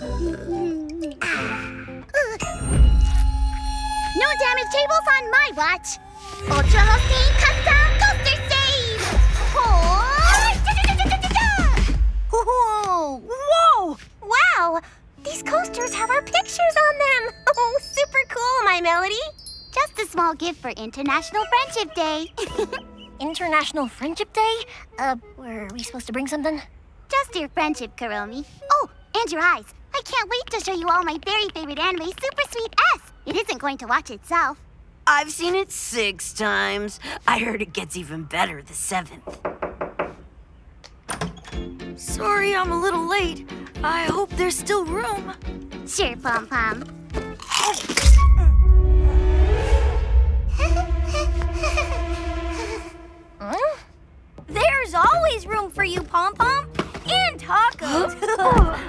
no damage tables on my watch. Ultra Hosting Custom Coaster Save! Oh! Whoa! Wow! These coasters have our pictures on them! Oh, super cool, my Melody! Just a small gift for International Friendship Day. International Friendship Day? Uh, were we supposed to bring something? Just your friendship, Kuromi. Oh, and your eyes. I can't wait to show you all my very favorite anime, Super Sweet S. It isn't going to watch itself. I've seen it six times. I heard it gets even better the seventh. Sorry I'm a little late. I hope there's still room. Sure, Pom Pom. There's always room for you, Pom Pom. And tacos.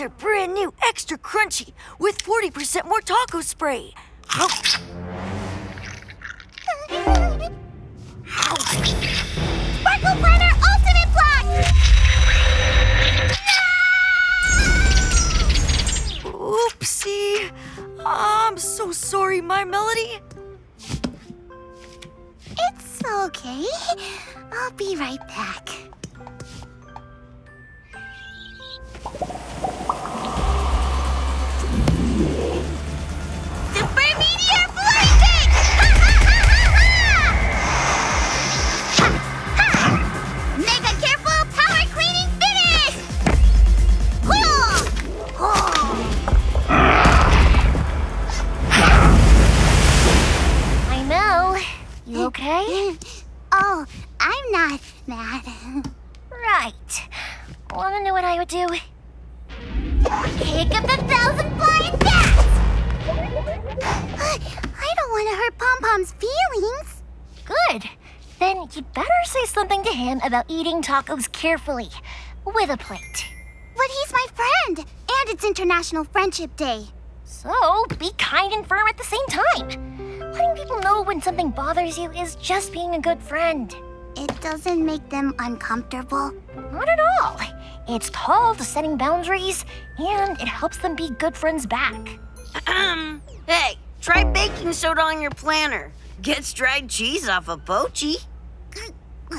These are brand new, extra crunchy, with 40% more taco spray. Sparkle Planner Ultimate Block! Oopsie. I'm so sorry, my melody. It's okay. I'll be right back. Okay? Oh, I'm not mad. right. Wanna know what I would do? Pick up a thousand flying bats! I don't want to hurt Pom Pom's feelings. Good. Then you'd better say something to him about eating tacos carefully, with a plate. But he's my friend, and it's International Friendship Day. So, be kind and firm at the same time. Letting people know when something bothers you is just being a good friend. It doesn't make them uncomfortable. Not at all. It's called setting boundaries, and it helps them be good friends back. Ahem. hey, try baking soda on your planner. Gets dried cheese off a poachy.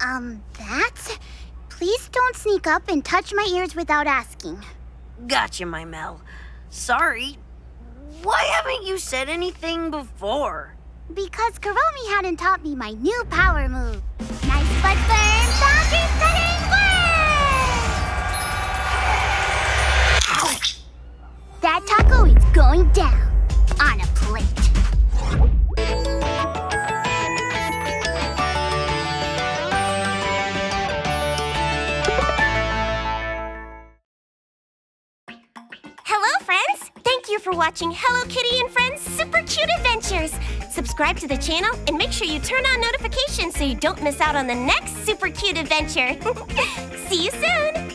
um, that? Please don't sneak up and touch my ears without asking. Gotcha, my Mel. Sorry. Why haven't you said anything before? Because Kuromi hadn't taught me my new power move. Nice but firm boundary setting you for watching Hello Kitty and Friends Super Cute Adventures. Subscribe to the channel and make sure you turn on notifications so you don't miss out on the next super cute adventure. See you soon!